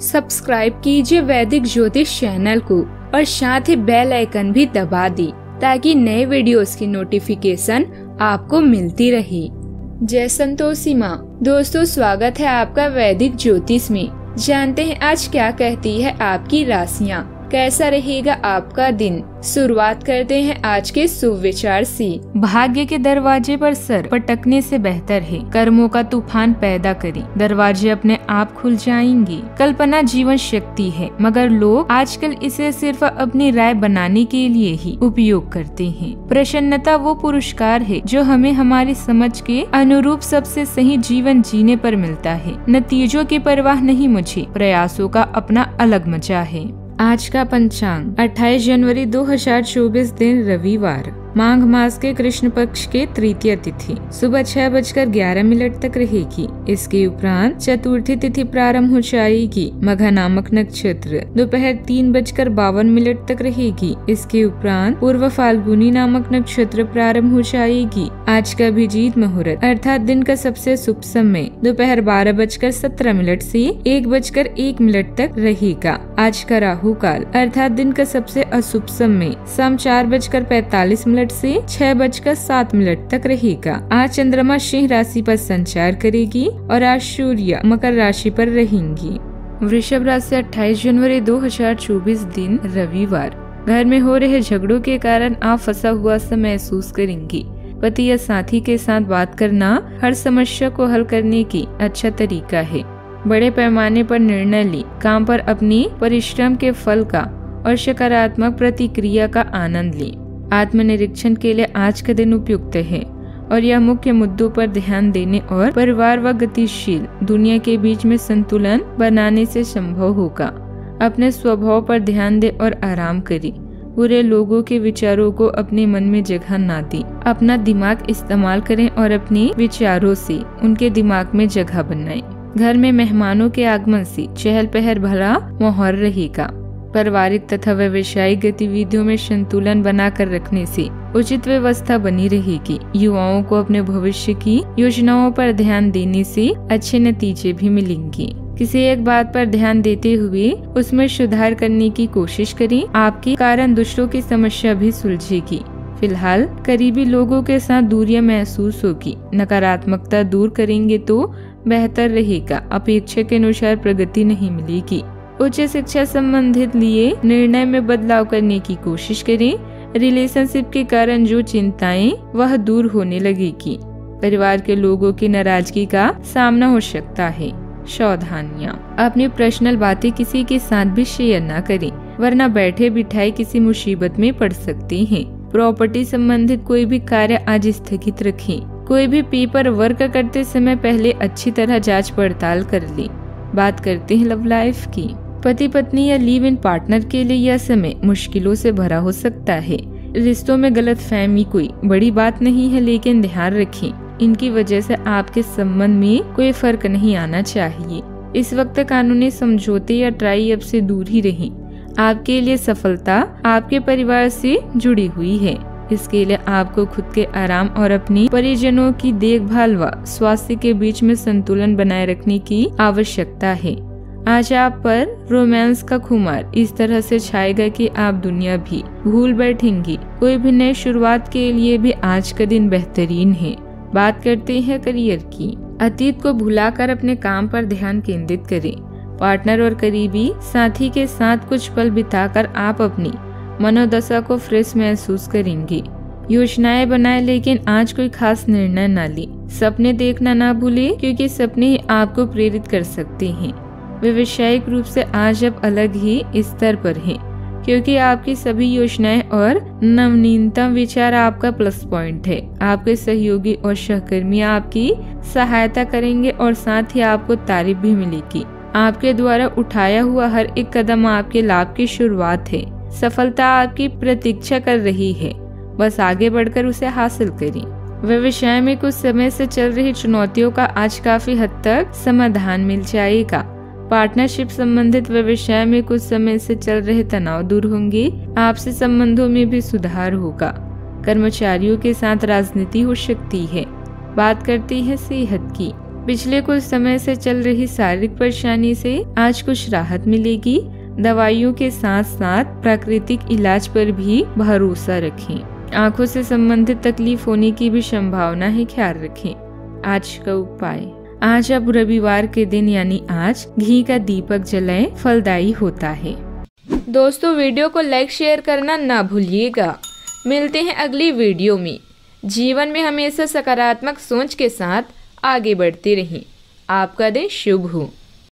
Subscribe कीजिए वैदिक ज्योतिष चैनल को और साथ ही बेल आइकन भी दबा दी ताकि नए वीडियोस की नोटिफिकेशन आपको मिलती रहे। जय संतोषी माँ। दोस्तों, स्वागत है आपका वैदिक ज्योतिष में। जानते हैं आज क्या कहती है आपकी राशियाँ। कैसा रहेगा आपका दिन? शुरुआत करते हैं आज के सुविचार से। भाग्य के दरवाजे पर सर पटकने से बेहतर है। कर्मों का तूफ़ान पैदा करें। दरवाजे अपने आप खुल जाएँगे। कल्पना जीवन शक्ति है, मगर लोग आजकल इसे सिर्फ़ अपनी राय बनाने के लिए ही उपयोग करते हैं। प्रसन्नता वो पुरस्कार है, जो हमें हमारी समझ के अनुरूप सबसे सही जीवन जीने पर मिलता है। नतीजों की परवाह नहीं मुझे। प्रयासों का अपना अलग मज़ा है। आज का पंचांग 28 जनवरी 2024 दिन रविवार। माघ मास के कृष्ण पक्ष के तृतीय तिथि। सुबह छह बजकर ग्यारह मिनट तक रहेगी। इसके उपरांत चतुर्थी तिथि प्रारंभ हो जाएगी, मघा नामक नक्षत्र। दोपहर तीन बजकर बावन मिनट तक रहेगी। इसके उपरांत पूर्व फाल्गुनी नामक नक्षत्र प्रारंभ हो जाएगी। आज का अभिजीत मुहूर्त, अर्थात दिन का सबसे शुभ समय, दोपहर बारह बजकर सत्रह मिनट से एक बजकर एक मिनट तक रहेगा। आज का राहु काल अर्थात दिन का सबसे अशुभ समय, शाम चार बजकर पैतालीस मिनट मिनट से छह बजकर सात मिनट तक रहेगा। आज चंद्रमा सिंह राशि पर संचार करेगी और आज सूर्य मकर राशि पर रहेंगी। वृषभ राशि 28 जनवरी 2024 दिन, रविवार। घर में हो रहे झगड़ों के कारण आप फंसा हुआ सा महसूस करेंगी। पति या साथी के साथ बात करना हर समस्या को हल करने की अच्छा तरीका है। बड़े पैमाने पर निर्णय ली, काम पर अपनी परिश्रम के फल का और सकारात्मक प्रतिक्रिया का आनंद ली। आत्मनिरीक्षण के लिए आज का दिन उपयुक्त है और यह मुख्य मुद्दों पर ध्यान देने और परिवार व गतिशील दुनिया के बीच में संतुलन बनाने से संभव होगा। अपने स्वभाव पर ध्यान दे और आराम करें। बुरे लोगों के विचारों को अपने मन में जगह ना दी। अपना दिमाग इस्तेमाल करें और अपने विचारों से उनके दिमाग में जगह बनाएँ। घर में मेहमानों के आगमन से चहल पहल भला माहौल रहेगा। पारिवारिक तथा व्यवसायिक गतिविधियों में संतुलन बनाकर रखने से उचित व्यवस्था बनी रहेगी। युवाओं को अपने भविष्य की योजनाओं पर ध्यान देने से अच्छे नतीजे भी मिलेंगे। किसी एक बात पर ध्यान देते हुए उसमें सुधार करने की कोशिश करें। आपके कारण दूसरों की समस्या भी सुलझेगी। फ़िलहाल करीबी लोगों के साथ दूरियाँ महसूस होगी। नकारात्मकता दूर करेंगे तो बेहतर रहेगा। अपेक्षा के अनुसार प्रगति नहीं मिलेगी। उच्च शिक्षा संबंधित लिए निर्णय में बदलाव करने की कोशिश करें। रिलेशनशिप के कारण जो चिंताएँ, वह दूर होने लगेगी। परिवार के लोगों की नाराज़गी का सामना हो सकता है। सावधानियाँ। अपनी पर्सनल बातें किसी के साथ भी शेयर न करें, वरना बैठे बिठाए किसी मुसीबत में पड़ सकते हैं। प्रॉपर्टी संबंधित कोई भी कार्य आज स्थगित रखें। कोई भी पेपर वर्क करते समय पहले अच्छी तरह जाँच पड़ताल कर ले। बात करते हैं लव लाइफ की। पति पत्नी या लिव इन पार्टनर के लिए यह समय मुश्किलों से भरा हो सकता है। रिश्तों में गलत फहमी कोई बड़ी बात नहीं है, लेकिन ध्यान रखें, इनकी वजह से आपके संबंध में कोई फ़र्क नहीं आना चाहिए। इस वक्त कानूनी समझौते या ट्राई अप से दूर ही रहें। आपके लिए सफलता आपके परिवार से जुड़ी हुई है। इसके लिए आपको खुद के आराम और अपने परिजनों की देखभाल व स्वास्थ्य के बीच में संतुलन बनाए रखने की आवश्यकता है। आज आप पर रोमांस का खुमार इस तरह से छाएगा कि आप दुनिया भी भूल बैठेंगी। कोई भी नई शुरुआत के लिए भी आज का दिन बेहतरीन है। बात करते हैं करियर की। अतीत को भुलाकर अपने काम पर ध्यान केंद्रित करें। पार्टनर और करीबी साथी के साथ कुछ पल बिताकर आप अपनी मनोदशा को फ्रेश महसूस करेंगे। योजनाएँ बनाए, लेकिन आज कोई खास निर्णय न ले। सपने देखना ना भूले, क्योंकि सपने ही आपको प्रेरित कर सकते हैं। व्यवसायिक रूप से आज अब अलग ही स्तर पर है, क्योंकि आपकी सभी योजनाएँ और नवनीनतम विचार आपका प्लस पॉइंट है। आपके सहयोगी और सहकर्मी आपकी सहायता करेंगे और साथ ही आपको तारीफ़ भी मिलेगी। आपके द्वारा उठाया हुआ हर एक कदम आपके लाभ की शुरुआत है। सफलता आपकी प्रतीक्षा कर रही है। बस आगे बढ़कर उसे हासिल करें। व्यवसाय में कुछ समय से चल रही चुनौतियों का आज काफ़ी हद तक समाधान मिल जाएगा। पार्टनरशिप संबंधित व्यवसाय में कुछ समय से चल रहे तनाव दूर होंगे। आपसे संबंधों में भी सुधार होगा। कर्मचारियों के साथ राजनीति हो सकती है। बात करती है सेहत की। पिछले कुछ समय से चल रही शारीरिक परेशानी से आज कुछ राहत मिलेगी। दवाइयों के साथ साथ प्राकृतिक इलाज पर भी भरोसा रखें। आँखों से संबंधित तकलीफ़ होने की भी संभावना है, ख्याल रखें। आज का उपाय। आज अब रविवार के दिन, यानी आज, घी का दीपक जलाए, फलदायी होता है। दोस्तों, वीडियो को लाइक शेयर करना ना भूलिएगा। मिलते हैं अगली वीडियो में। जीवन में हमेशा सकारात्मक सोच के साथ आगे बढ़ते रहें। आपका दिन शुभ हो।